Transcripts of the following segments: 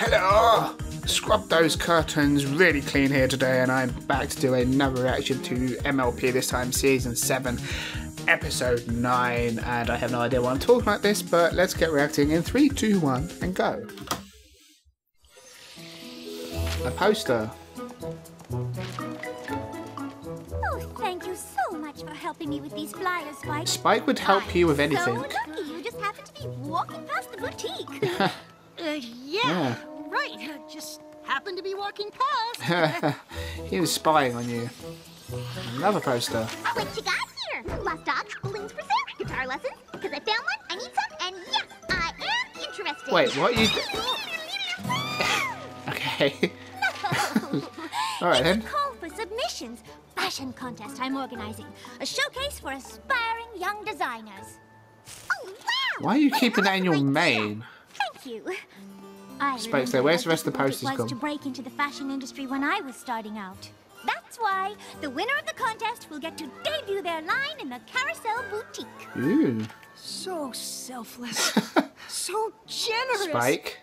Hello! Scrub those curtains really clean here today, and I'm back to do another reaction to MLP, this time season 7, episode 9. And I have no idea why I'm talking like this, but let's get reacting in 3, 2, 1, and go. A poster. Oh, thank you so much for helping me with these flyers, Spike. Spike would help you with anything. So lucky you just happened to be walking past the boutique. Uh, yeah, right. Just happened to be walking past. he was spying on you. Another poster. what you got here? Lost dogs, balloons for sale, guitar lessons. Because I found one, I need some, and yes, I am interested. Wait, what you? Okay. All right then. call for submissions. Fashion contest I'm organizing. A showcase for aspiring young designers. Oh, wow! Why are you keeping an that in your awesome idea. main? Thank you. I Spokes there. Where's the rest of the difficult posters it was gone? to break into the fashion industry when I was starting out. That's why the winner of the contest will get to debut their line in the Carousel Boutique. Ooh, so selfless. so generous. Spike.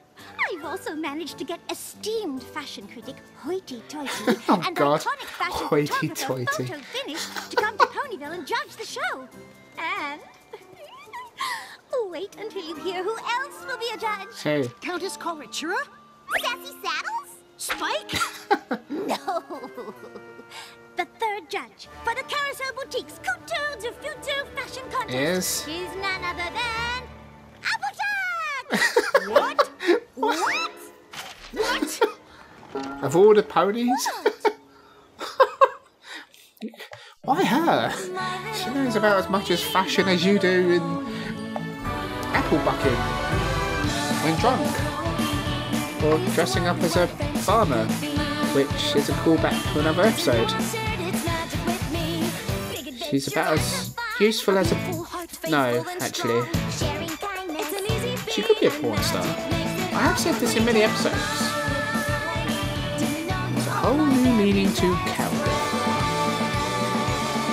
I've also managed to get esteemed fashion critic Hoity Toity Oh, and God. iconic fashion Hoity photographer toity. Photo Finish to come to Ponyville and judge the show. And wait until you hear who else will be a judge. Hey. Countess Coloratura? Sassy Saddles? Spike? No. The third judge for the Carousel Boutique's Couture du Futur Fashion Contest Is? is none other than Applejack! what? What? What? Of all the ponies? Why her? She knows about as much as fashion as you do in apple bucking when drunk. Or dressing up as a farmer, which is a callback to another episode. She's about as useful as a. No, actually. She could be a porn star. I have said this in many episodes. There's a whole new meaning to cowboy.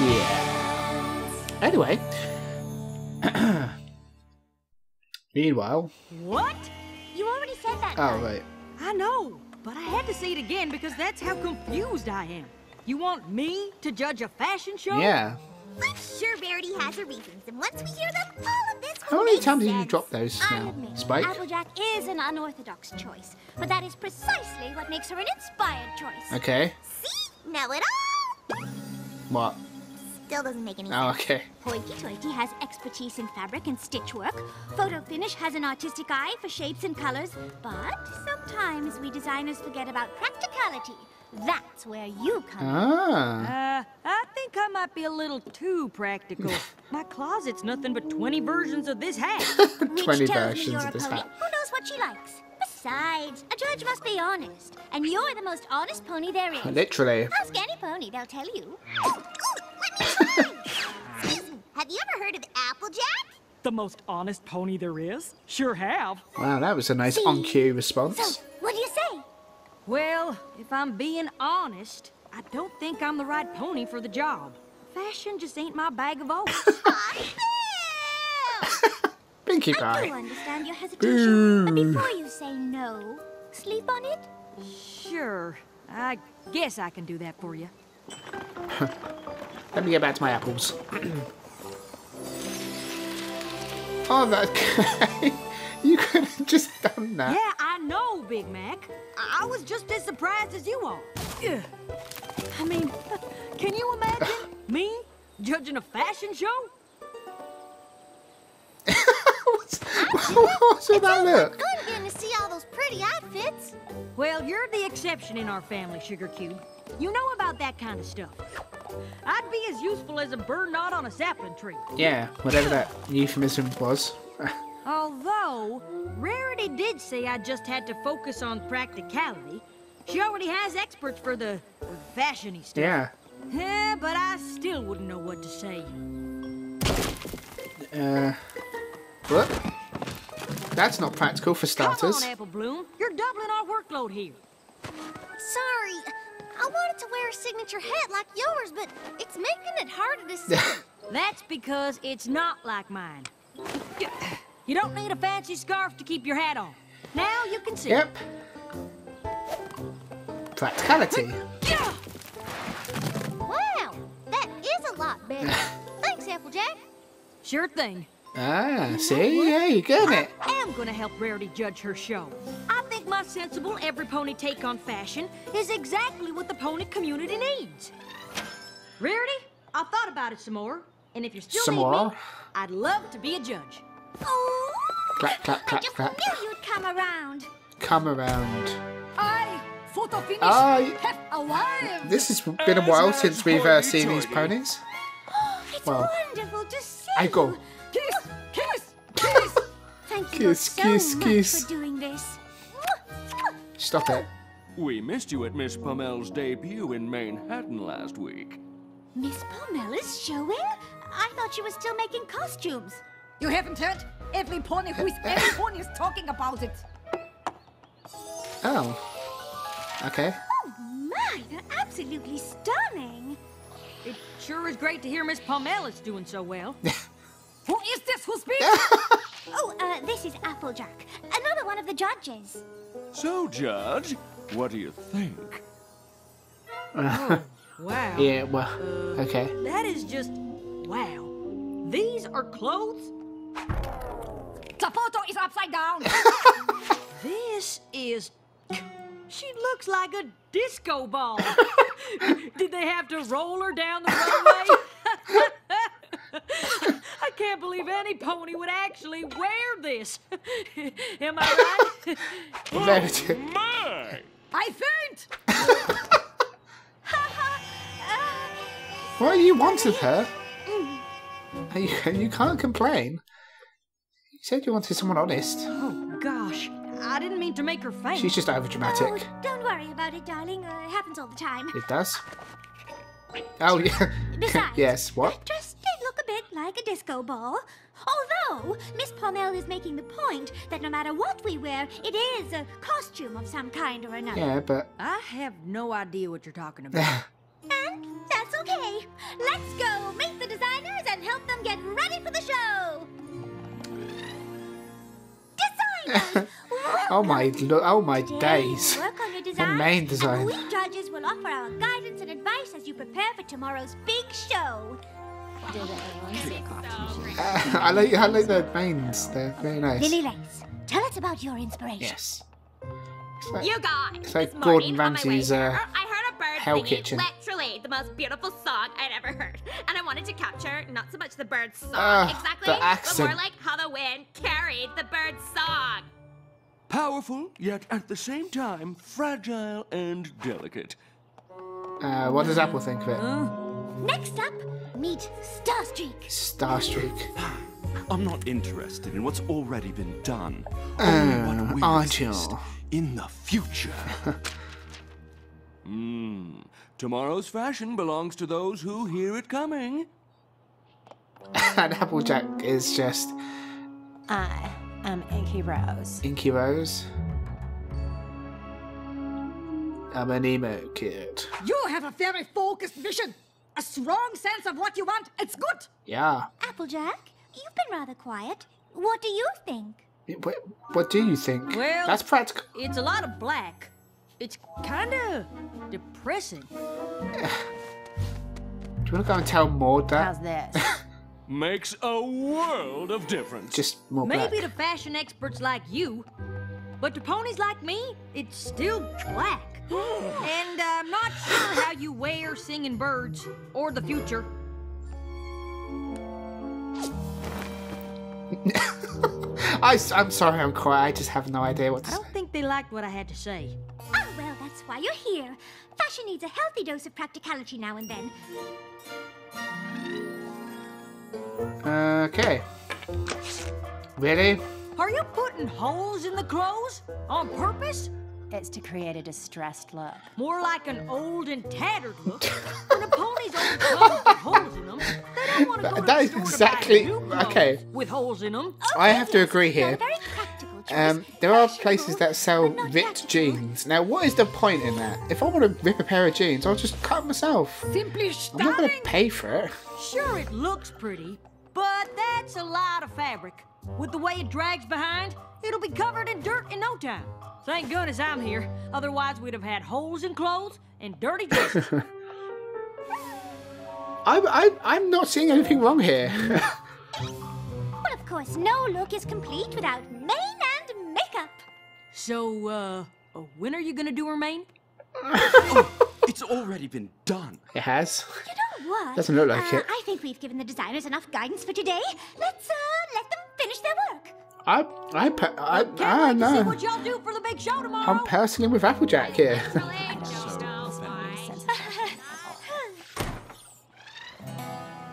Yeah. Anyway. Meanwhile. What? You already said that. Oh, right. I know, but I had to say it again because that's how confused I am. You want me to judge a fashion show? Yeah. I'm sure Rarity has her reasons, and once we hear them, all of this will How many times did you drop those now? admit, Spike? Applejack is an unorthodox choice, but that is precisely what makes her an inspired choice. Okay. See? Know it all? What? Still doesn't make any Oh, okay. Hoity Toity has expertise in fabric and stitch work. Photo Finish has an artistic eye for shapes and colors. But sometimes we designers forget about practicality. That's where you come in. Ah. Uh, I think I might be a little too practical. My closet's nothing but 20 versions of this hat. Which 20 tells me versions you're of a this pony. hat. Who knows what she likes? Besides, a judge must be honest. And you're the most honest pony there is. Literally. Ask any pony, they'll tell you. Have you ever heard of Applejack? the most honest pony there is? Sure have. Wow, that was a nice on cue response. So, what do you say? Well, if I'm being honest, I don't think I'm the right pony for the job. Fashion just ain't my bag of oats. Phil! Pinkie I do Pie. understand your hesitation, but before you say no, sleep on it. sure, I guess I can do that for you. Let me get back to my apples. oh, that. you could have just done that. Yeah, I know, Big Mac. I, I was just as surprised as you are. Ugh. I mean, can you imagine me judging a fashion show? What's, what's with that look? Good getting to see all those pretty outfits. Well, you're the exception in our family, Sugar Cube. You know about that kind of stuff. I'd be as useful as a bird knot on a sapling tree. Yeah, whatever that euphemism was. Although, Rarity did say I just had to focus on practicality. She already has experts for the, for the fashiony stuff. yeah. Yeah, but I still wouldn't know what to say. Uh. What? That's not practical for starters. Come starters. on, Apple Bloom. You're doubling our workload here. Sorry, I wanted to wear a signature hat like yours, but it's making it harder to see. That's because it's not like mine. You don't need a fancy scarf to keep your hat on. Now you can see. Yep. practicality. Wow, that is a lot better. Thanks, Applejack. Sure thing. Ah, see? Yeah, you're getting it. I am gonna help Rarity judge her show. I think my sensible every pony take on fashion is exactly what the pony community needs. Rarity, I've thought about it some more, and if you're still Some need more? me, I'd love to be a judge. Oh, Clap, clap, clap, I just clap. knew you'd come around. Come around. I, Photo Finish, I- have arrived. This has been a while since we've uh, seen these ponies. It's Well, wonderful to see. I go. Kiss, kiss, kiss. Thank you Kiss, so kiss, much kiss. for doing this. Stop it. We missed you at Miss Pommel's debut in Manehattan last week. Miss Pommel is showing? I thought she was still making costumes. You haven't heard? Every pony who is every pony is talking about it. Oh. Okay. Oh my, they're absolutely stunning. It sure is great to hear Miss Pommel is doing so well. Who is this who speaks? Oh, uh, this is Applejack, another one of the judges. So, Judge, what do you think? Uh, oh, wow. Yeah, well, uh, okay. That is just wow. These are clothes? the photo is upside down. This is She looks like a disco ball. Did they have to roll her down the runway? I can't believe any pony would actually wear this. Am I right? Rarity. My! I faint. Well, you wanted her. You, you can't complain. You said you wanted someone honest. oh gosh, I didn't mean to make her faint. She's just over Oh, dramatic. don't worry about it, darling. Uh, it happens all the time. It does. Oh yeah. Besides, yes. What? That dress did look a bit like a disco ball. Although, Miss Pommel is making the point that no matter what we wear, it is a costume of some kind or another. Yeah, but I have no idea what you're talking about. And that's okay. Let's go meet the designers and help them get ready for the show. Designers! oh my lo- oh my Today, days. Work on your design. main design. And we judges will offer our guidance and advice as you prepare for tomorrow's big show. I like I like the mains. They're very nice. Lily Lace, tell us about your inspiration. Yes. It's like- You guys, It's like this Gordon morning on my way Ramsay's, uh, here, I heard a bird Hell singing Kitchen. literally the most beautiful song I'd ever heard, and I wanted to capture not so much the bird's song Ah, exactly, the but more like how the wind carried the bird's song. Powerful, yet at the same time fragile and delicate. Uh, what does Apple think of it? Next up, meet Starstreak. Starstreak. I'm not interested in what's already been done. Uh, Only what will aren't you? in the future. Hmm. Tomorrow's fashion belongs to those who hear it coming. and Applejack is just I am Inky Rose. Inky Rose. I'm an emo kid. You have a very focused vision. A strong sense of what you want. It's good. Yeah. Applejack, you've been rather quiet. What do you think? What, what do you think? Well- That's practical. It's a lot of black. It's kind of depressing. Do you want to go and tell Maud How's that? Makes a world of difference. Just more Maybe black. to fashion experts like you, but to ponies like me, it's still black. and uh, I'm not sure how you wear singing birds or the future. I, am sorry, I'm quiet. I just have no idea what I don't think they liked what I had to say. Oh, well, that's why you're here. Fashion needs a healthy dose of practicality now and then. Okay. Really? Are you putting holes in the clothes on purpose? It's to create a distressed look. More like an old and tattered look. when a pony's old clothes get holes in them, they don't want to go to That the is store exactly- to buy new clothes okay. with holes in them. I have to agree here. a very practical choice. Um, there are places that sell ripped jeans. Now, what is the point in that? If I want to rip a pair of jeans, I'll just cut 'em myself. Simply stunning. I'm not going to pay for it. Sure, it looks pretty, but that's a lot of fabric. With the way it drags behind, it'll be covered in dirt in no time. Thank goodness I'm here. Otherwise, we'd have had holes in clothes and dirty dishes. I, I, I'm not seeing anything wrong here. Well, of course, no look is complete without mane and makeup. so, uh, uh, when are you gonna do her mane? It's already been done. it has. You know what? Doesn't look like Uh, it. I think we've given the designers enough guidance for today. Let's uh, let them finish their work. I, I, pe- I, Can't I wait to see what y'all do for the big show tomorrow. I'm personally with Applejack here.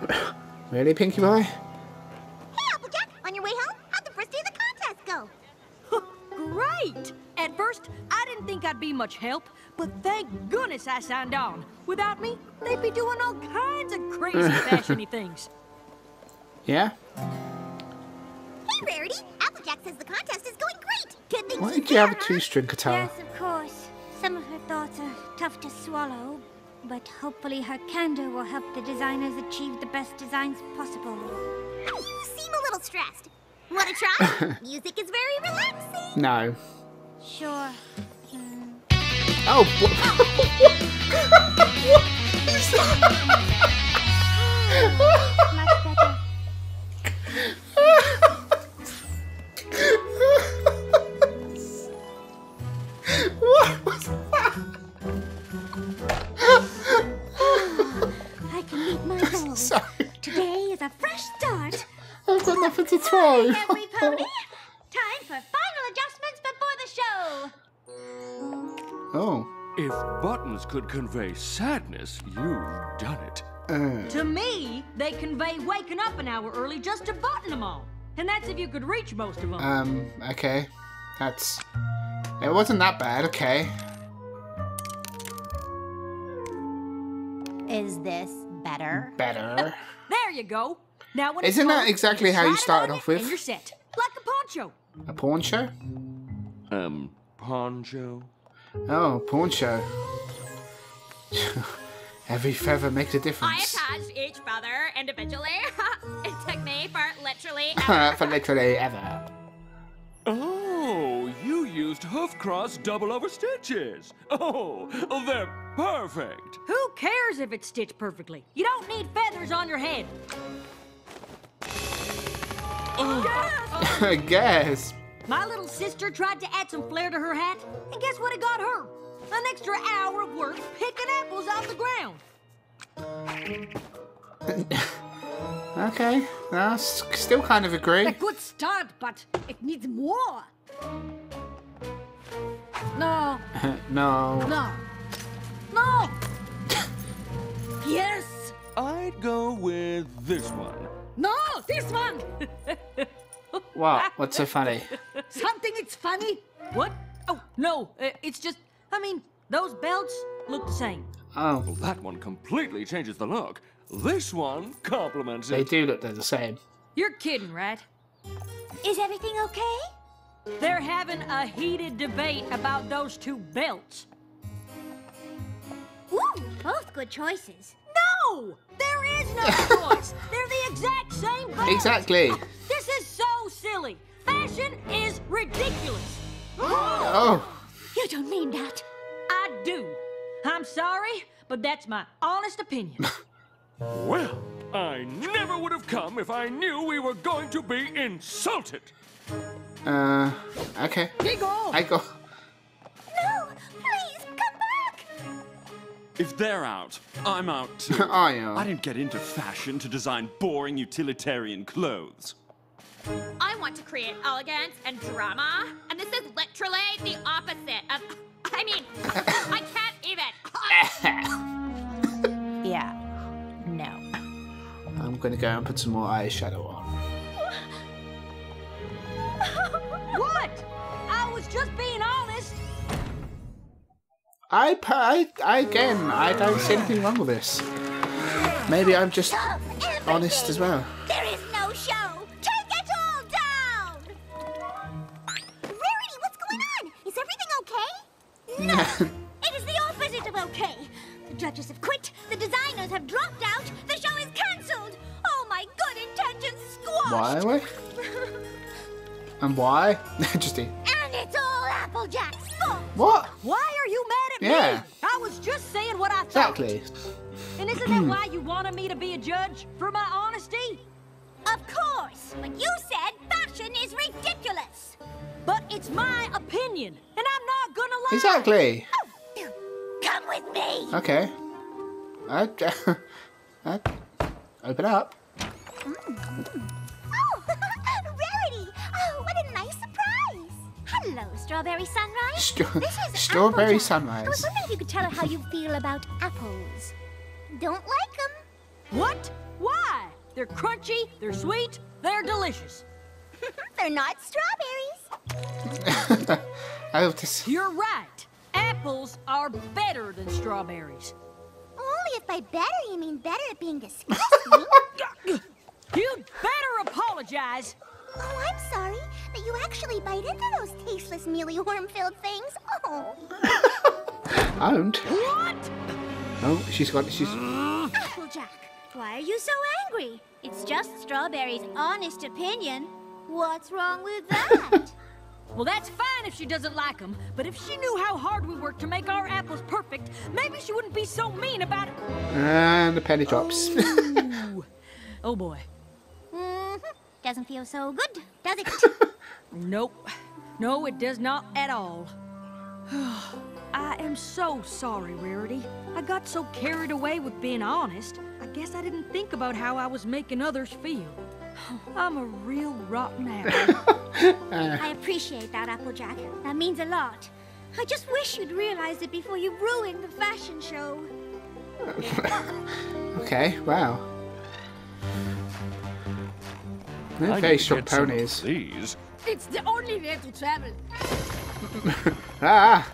really, Pinkie Pie? Hey, Applejack, on your way home, how'd the first day of the contest go? Great! At first, I didn't think I'd be much help, but thank goodness I signed on. Without me, they'd be doing all kinds of crazy fashiony things. Yeah? Hey, Rarity, Applejack says the contest is going great. Good thing Why she's did you have a two-string guitar? Yes, of course. Some of her thoughts are tough to swallow, but hopefully her candor will help the designers achieve the best designs possible. You seem a little stressed. Want to try? Music is very relaxing. No. Sure. Hmm. Oh, what? what is Much to. Every pony. Time for final adjustments before the show. Oh. If buttons could convey sadness, you've done it. Uh, To me, they convey waking up an hour early just to button them all. And that's if you could reach most of them. um, okay. That's... It wasn't that bad, okay. Is this better? Better. there you go. Now when it's Isn't that exactly how you started off with? And you're set. Like a poncho. A poncho? Um, poncho? Oh, poncho. Every feather makes a difference. I attached each feather individually. it took me for literally For literally ever. Oh, you used hoof cross double over stitches. Oh, they're perfect. Who cares if it's stitched perfectly? You don't need feathers on your head. Oh. I guess. My little sister tried to add some flair to her hat, and guess what it got her? An extra hour of work picking apples off the ground. Okay. I s- still kind of agree. A good start, but it needs more. No, no. no, no. yes. I'd go with this one. No, this one. What? What's so funny? Something it's funny. What? Oh, no, uh, it's just, I mean, those belts look the same. Oh, Well, that one completely changes the look. This one complements they it. do look the same. You're kidding, right? Is everything okay? They're having a heated debate about those two belts. Ooh, both good choices. No! There is no choice! They're the exact same belt! Exactly. This is so silly! Fashion is ridiculous! Oh, You don't mean that. I do. I'm sorry, but that's my honest opinion. Well, I never would have come if I knew we were going to be insulted. uh, okay. Big O. I go. If they're out, I'm out too. Oh, yeah. I didn't get into fashion to design boring utilitarian clothes. I want to create elegance and drama, and this is literally the opposite of. I mean, I can't even. Yeah. No. I'm gonna go and put some more eyeshadow on. what? I, I, I again, I don't see anything wrong with this. Maybe I'm just Stop honest everything. as well. There is no show. Take it all down. Rarity, what's going on? Is everything okay? No. it is the opposite of okay. The judges have quit. The designers have dropped out. The show is cancelled. All my good intentions Why squashed. we? And why? just And it's all Applejack's fault. What? Why Yeah. I was just saying what I thought. Exactly. And isn't that why you wanted me to be a judge? For my honesty? Of course, but you said fashion is ridiculous. But it's my opinion, and I'm not gonna lie. Exactly. Come with me. Okay. Uh, uh, open up. Oh, Strawberry Sunrise. Stra- this is Strawberry Applejack. Sunrise. I was wondering if you could tell her how you feel about apples. Don't like them. What? Why? They're crunchy, they're sweet, they're delicious. They're not strawberries. oh, this. You're right. Apples are better than strawberries. Only if by better you mean better at being disgusting. You'd better apologize. Oh, I'm sorry that you actually bite into those tasteless, mealy, worm-filled things. Oh, Owned. What? Oh, she's got. She's. Applejack, why are you so angry? It's just Strawberry's honest opinion. What's wrong with that? Well, that's fine if she doesn't like them, but if she knew how hard we work to make our apples perfect, maybe she wouldn't be so mean about it. And the penny drops. Ooh. oh boy. Doesn't feel so good, does it? Nope. No, it does not at all. I am so sorry, Rarity. I got so carried away with being honest. I guess I didn't think about how I was making others feel. I'm a real rotten apple. I appreciate that, Applejack. That means a lot. I just wish you'd realized it before you ruined the fashion show. okay. Wow. They're I very need to strong get some of ponies. These. It's the only way to travel. Ah!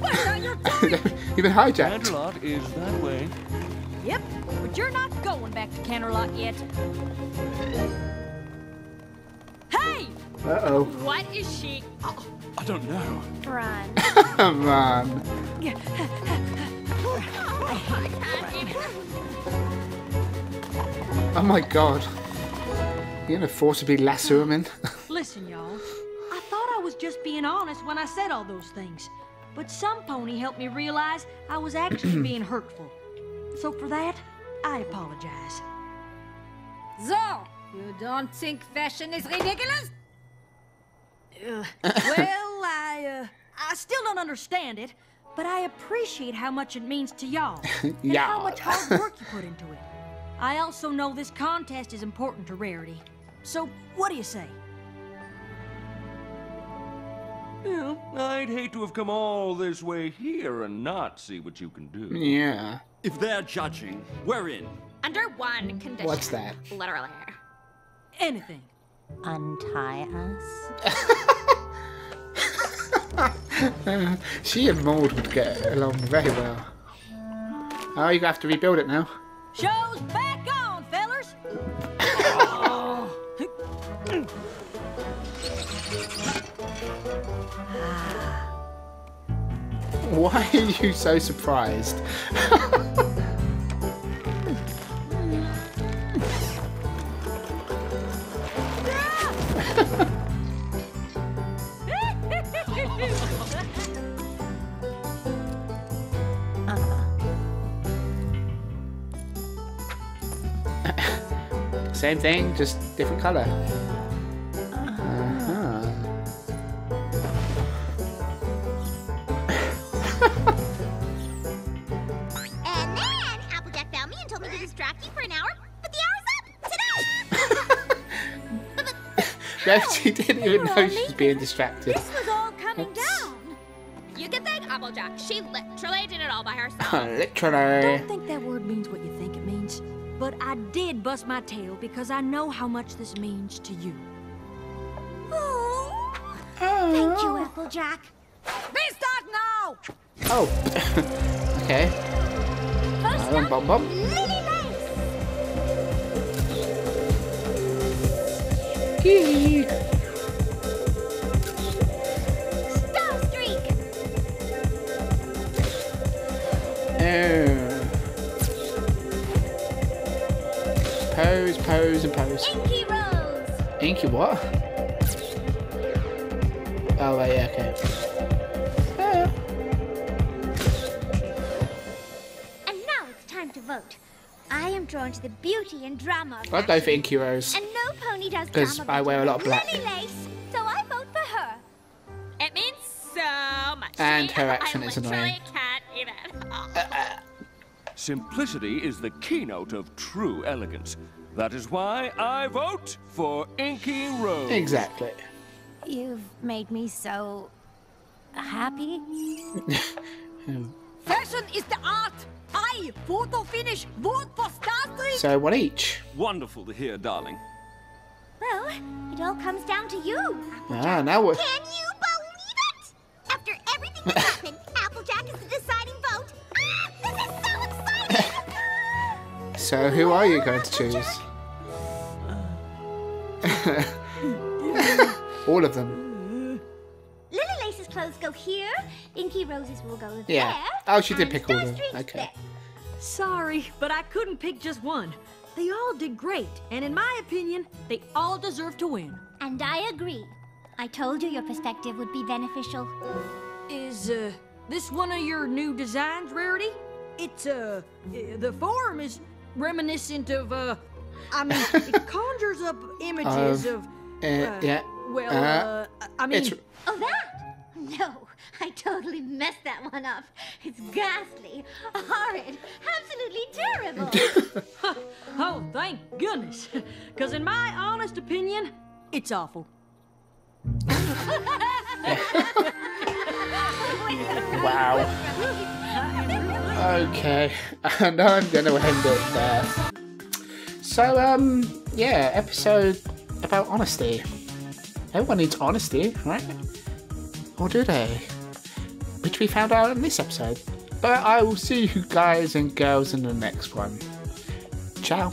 What are you doing? You've been hijacked. Canterlot is that way. yep, but you're not going back to Canterlot yet. Hey! Uh oh. What is she? Oh, I don't know. Run. Come on. I can't even. Oh my god. You're gonna forcibly lasso him in? Listen, y'all. I thought I was just being honest when I said all those things. But some pony helped me realize I was actually being hurtful. So for that, I apologize. So, you don't think fashion is ridiculous? Uh, well, I, uh, I still don't understand it, but I appreciate how much it means to y'all. And how much hard work you put into it. I also know this contest is important to Rarity. So, what do you say? Well, I'd hate to have come all this way here and not see what you can do. yeah. If they're judging, we're in. Under one condition. What's that? Literally. Anything. Untie us. She and Maud would get along very well. Oh, you have to rebuild it now. Show's back on, Why are you so surprised? Same thing, just different color. Ta-da! Rarity didn't even know she was being distracted. this was all coming That's- down. You can thank Applejack. She literally did it all by herself. Literally. Don't think that word means what you think it means. But I did bust my tail because I know how much this means to you. Oh. Thank you, oh. Applejack. Restart now! Oh. okay. First Bum, up, bum, bum. Ski. Streak. Oh. Pose, pose, and pose. Inky rolls. Inky what? Oh wait, yeah, okay. And now it's time to vote drawn to the beauty and drama of I'd go for fashion. Inky Rose. And no pony does 'Cause drama I wear a lot of than black. Lily Lace, so I vote for her. It means so much. to And me. her accent I is literally annoying. can't even. Uh, uh. Simplicity is the keynote of true elegance. That is why I vote for Inky Rose. Exactly. You've made me so happy. Fashion is the art. I, photo finish, vote for Star Street. So one each. Wonderful to hear, darling. Well, it all comes down to you. Ah, now what? Can you believe it? After everything that happened, Applejack is the deciding vote. Ah, this is so exciting! So who are you going to choose? All of them. Lily Lace's clothes go here, Inky Rose's will go there. Yeah. there. Oh, she did pick all of them. Okay. Sorry, but I couldn't pick just one. They all did great, and in my opinion, they all deserve to win. And I agree. I told you your perspective would be beneficial. Is, uh, this one of your new designs, Rarity? It's, uh, uh, the form is reminiscent of, uh, I mean, it conjures up images Of, of, Uh, yeah. well, Uh, uh, I mean, It's Oh, that? No, I totally messed that one up. It's ghastly, horrid, absolutely terrible. oh, thank goodness. Because in my honest opinion, it's awful. wow. Okay, and I'm gonna end it there. So um, yeah, episode about honesty. Everyone needs honesty, right? Or do they? which we found out in this episode. But I will see you guys and girls in the next one. Ciao.